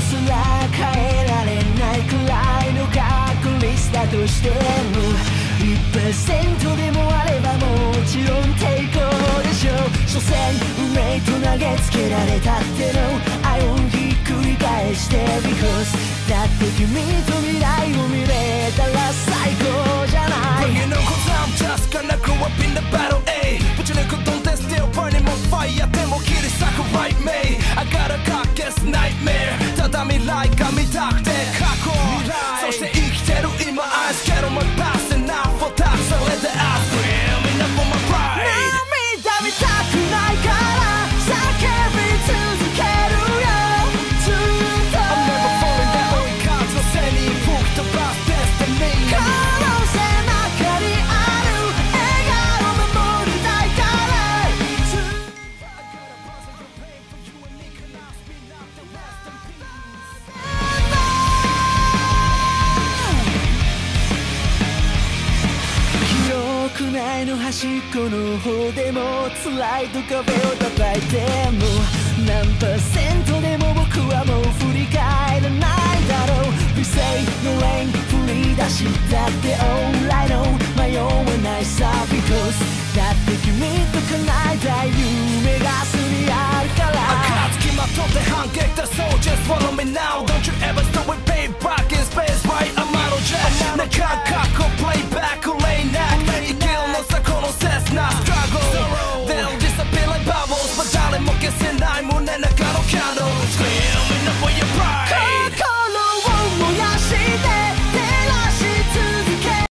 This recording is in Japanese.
すら変えられないくらいの確率だとしても1%でもあればもちろん抵抗でしょ。う所詮運命と投げつけられたっての。愛をひっくり返して Because だって君と未来端っこの方でも辛いと壁を叩いても何パーセントでも僕はもう振り返らないだろう理性のレーン振り出したって alright no 迷わないさ because だって君と叶えたい夢がすりあるから暁まとって反撃だ So just follow me now